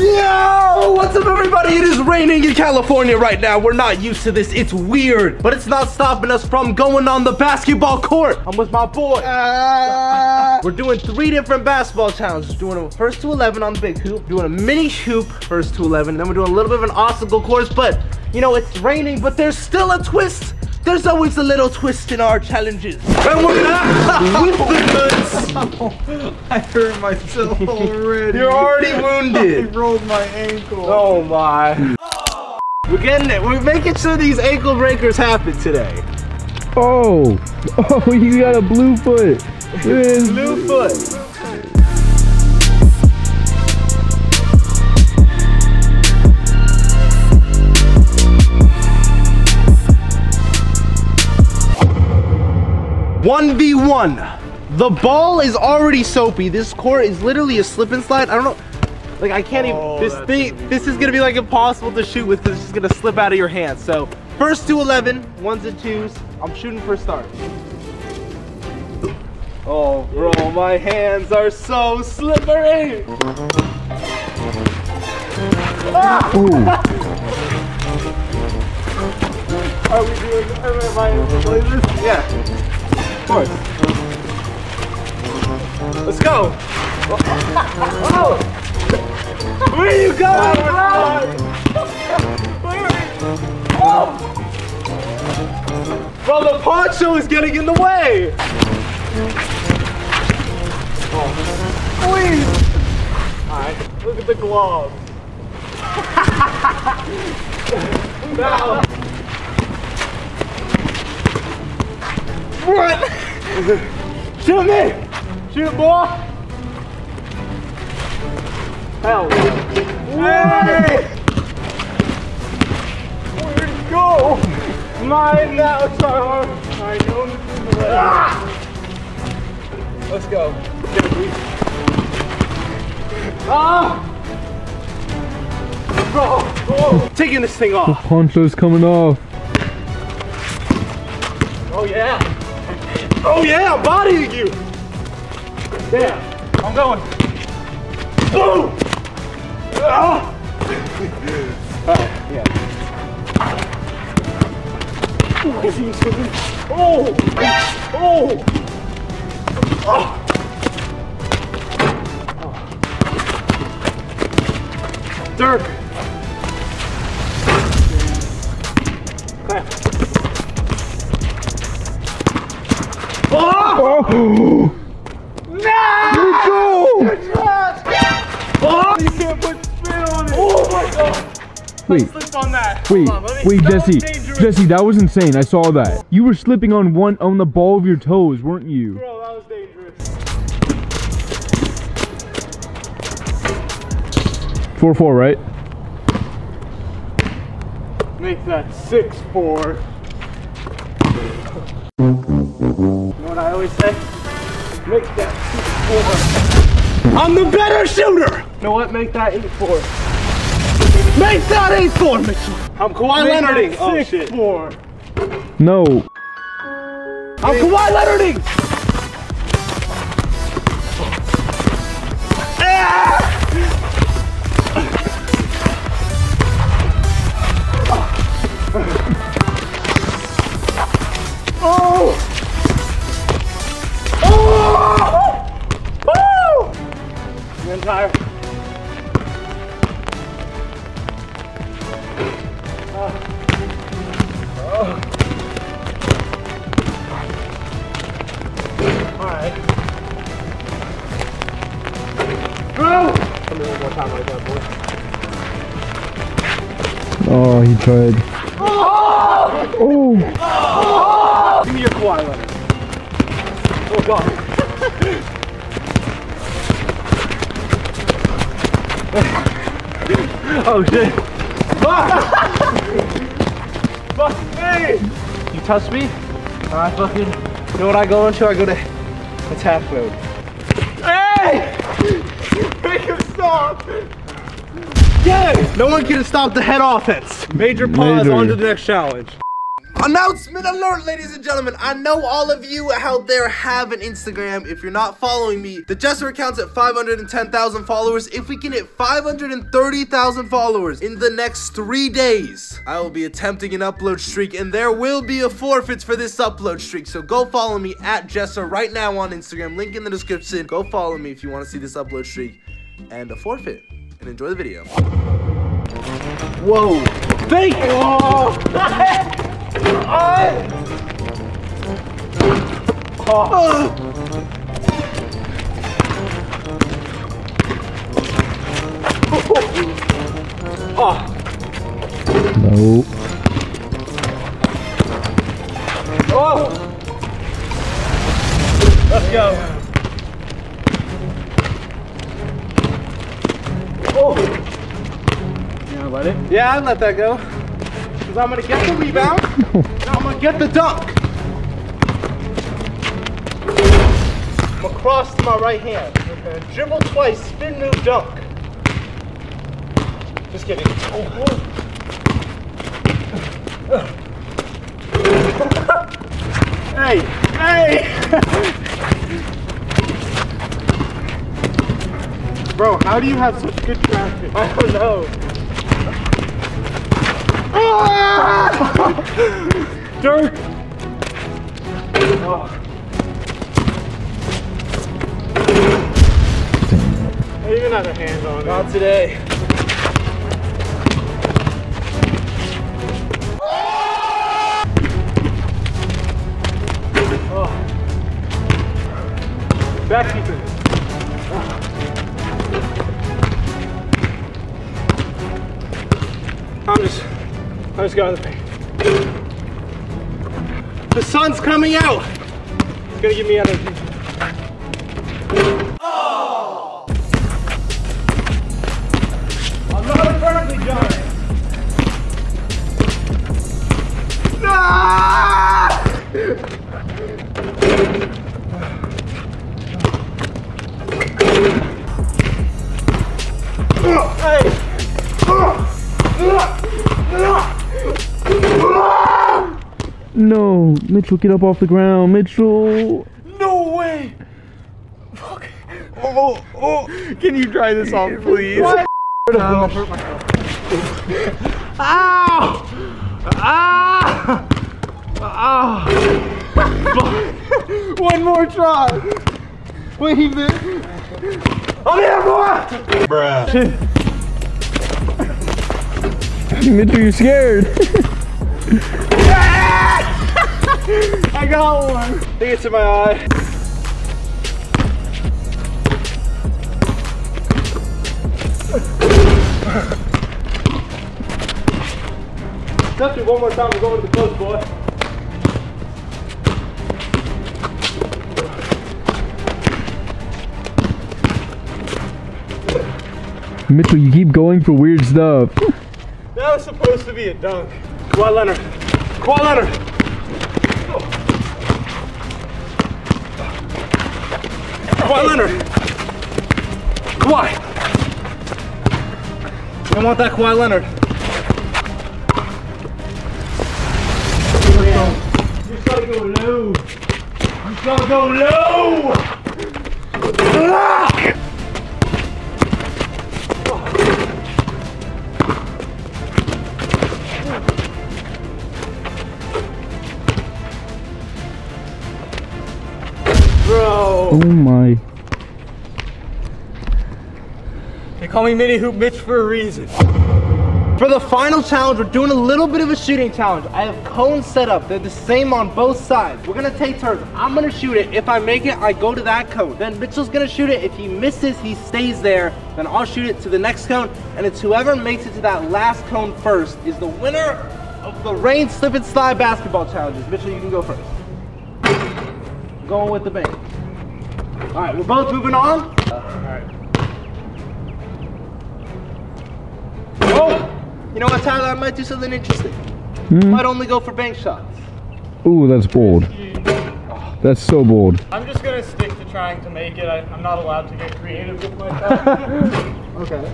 Yo! What's up, everybody? It is raining in California right now. We're not used to this. It's weird, but it's not stopping us from going on the basketball court. I'm with my boy. Ah. We're doing three different basketball challenges. Doing a first to 11 on the big hoop, doing a mini hoop first to 11, and then we're doing a little bit of an obstacle course. But, you know, it's raining, but there's still a twist. There's always a little twist in our challenges. And we're gonna whip the goods. I hurt myself already. You're already wounded. I wounded. rolled my ankle. Oh my. We're getting it. We're making sure these ankle breakers happen today. Oh, oh, you got a blue foot. This- Blue foot. One v one. The ball is already soapy. This court is literally a slip and slide. I don't know. Like I can't Oh, even. This that's thing. This is gonna be like impossible to shoot with. 'cause It's just gonna slip out of your hands. So first to 11, ones and twos. I'm shooting for start. Oh, bro, my hands are so slippery. Ah! Are we doing? Am I play this? Yeah. Let's go. Oh! Where are you going? Where you? Oh! Bro, the poncho is getting in the way. Oh, please. All right, look at the gloves. now. Run! Shoot me! Shoot, boy! Hell. Hey! Where'd it go? Mine now, Tyler. I know this is the way. Ah! Let's go. Get it, please. Ah! Bro, oh. Taking this thing off. The Poncho's coming off. Oh yeah. Oh yeah, I'm bodying you. Yeah, I'm going. Boom. Ah. Alright, yeah. Ooh, I see swimming. Oh. Oh. Oh. Dirk. Oh! Oh, No! let's go. Oh! You can't put spin on it! Oh my god! Wait, Slipped on that. wait, on, wait, that Jesse. Jesse, that was insane. I saw that. You were slipping on one on the ball of your toes, weren't you? Bro, that was dangerous. Four four, right? Make that 6 4. You know what I always say? Make that 6 4. I'm the better shooter! You know what? Make that 8 4. Make that 8 4, Mitchell! I'm Kawhi Make that Leonarding! Oh 6 shit. 4. No. I'm Kawhi Leonarding! Go! Come here one more time like that, boy. Oh, he tried. Oh, oh! Give me your Kawhi Leonard. Oh god. oh shit. Fuck me! You touch me? I fucking. You know what I go into? I go to attack mode. Hey! Make him! No one can stop the head offense. Major pause Major. on to the next challenge. Announcement alert, ladies and gentlemen. I know all of you out there have an Instagram. If you're not following me, the Jesser account's at 510,000 followers. If we can hit 530,000 followers in the next three days, I will be attempting an upload streak, and there will be a forfeit for this upload streak. So go follow me at Jesser right now on Instagram. Link in the description. Go follow me if you want to see this upload streak and a forfeit. And enjoy the video. Whoa. Thank you. No. Oh. Oh. oh. Let's go. Let it? Yeah, I'd let that go. Because I'm going to get the rebound. I'm going to get the dunk. I'm going to cross to my right hand. To dribble twice, spin move, dunk. Just kidding. Oh, oh. hey, hey! Bro, how do you have such good traffic? I don't know. Dirk! I didn't even have a hand on it. Not today. Oh. Back Just got in the. The sun's coming out. It's gonna give me energy. I'm No. Mitchell, get up off the ground. Mitchell. No way! Fuck. Oh, oh. oh. Can you dry this off, please? What? Ow! Ow! Ow! One more try. Wave it. I'm here, oh, boy! Mitchell, you're scared. I got one. I think it's in my eye. Touch it one more time. We're going to the coast, boy. Mitchell, you keep going for weird stuff. That was supposed to be a dunk. Kawhi Leonard. Kawhi Leonard. Kawhi Leonard. Kawhi. I want that Kawhi Leonard. You gotta go low. You gotta go low. Ah! Oh, oh my. They call me Mini Hoop Mitch for a reason. For the final challenge, we're doing a little bit of a shooting challenge. I have cones set up. They're the same on both sides. We're gonna take turns. I'm gonna shoot it. If I make it, I go to that cone. Then Mitchell's gonna shoot it. If he misses, he stays there. Then I'll shoot it to the next cone. And it's whoever makes it to that last cone first is the winner of the rain slip and slide basketball challenges. Mitchell, you can go first. Going with the bang. All right, we're both moving on. all right. Oh, you know what, Tyler? I might do something interesting. Hmm? Might only go for bank shots. Ooh, that's bold. That's so bold. I'm just gonna stick to trying to make it. I, I'm not allowed to get creative with my time. Okay.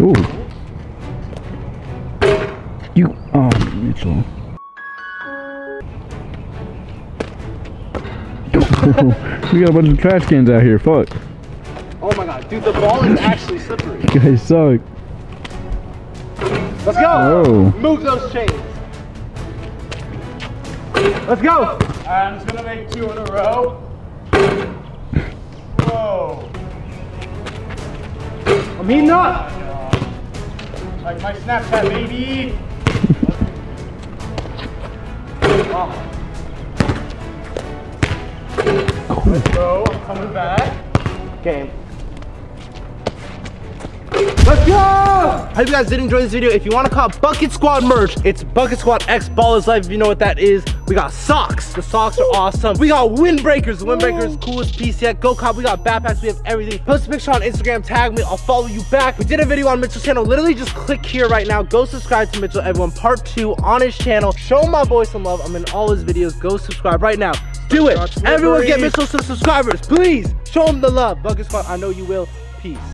Ooh. You, oh, Mitchell. We got a bunch of trash cans out here. Fuck. Oh my god, dude, the ball is actually slippery. You guys suck. Let's go. Oh. Move those chains. Let's go. Alright, I'm just gonna make two in a row. Whoa. I'm heating up. Oh like my Snapchat, baby. Oh. Let's go. I'm coming back. Game. Let's go! I hope you guys did enjoy this video. If you want to cop Bucket Squad merch, it's Bucket Squad X Ballislife. If you know what that is, we got socks. The socks are awesome. We got windbreakers. The windbreakers, coolest piece yet. Go cop. We got backpacks. We have everything. Post a picture on Instagram. Tag me. I'll follow you back. We did a video on Mitchell's channel. Literally just click here right now. Go subscribe to Mitchell Everyone Part 2 on his channel. Show my boy some love. I'm in all his videos. Go subscribe right now. Do it. Everyone get. Mitchell some subscribers. Please show him the love. Bucket Squad, I know you will. Peace.